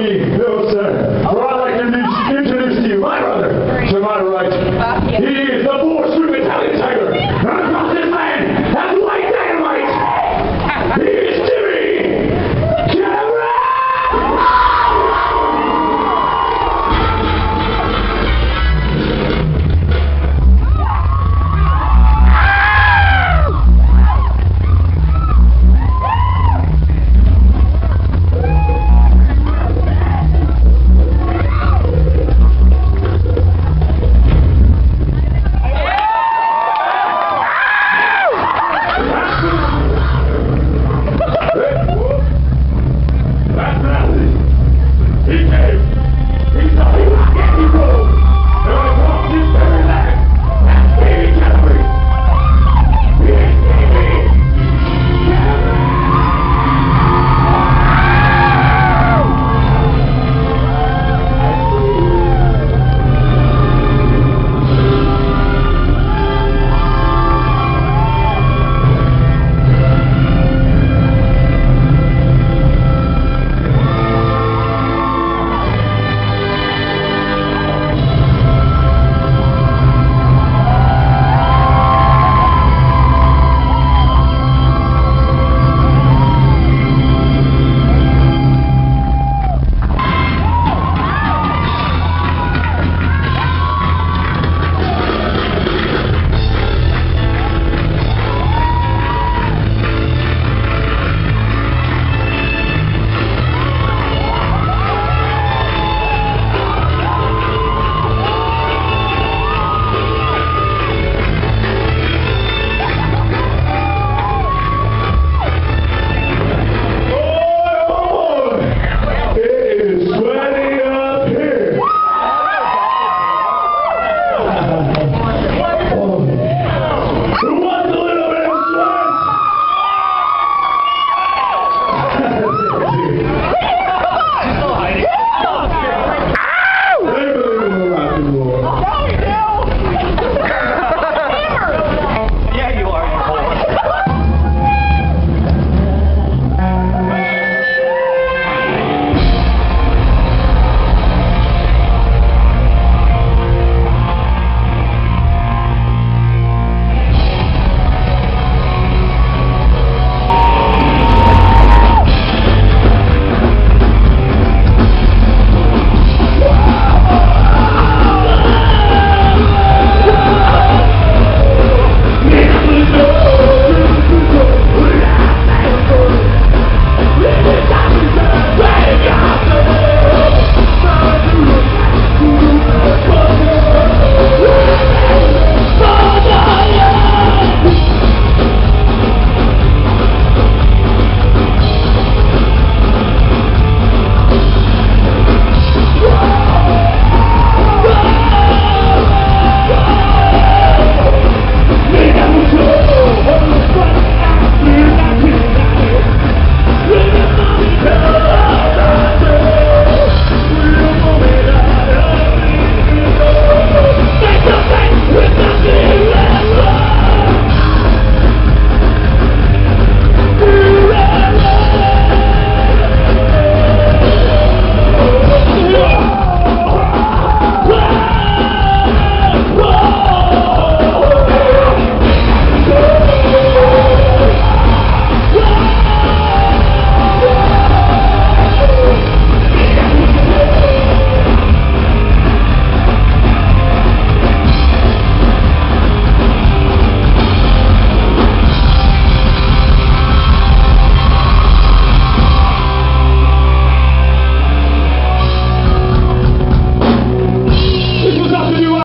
comigo. Eu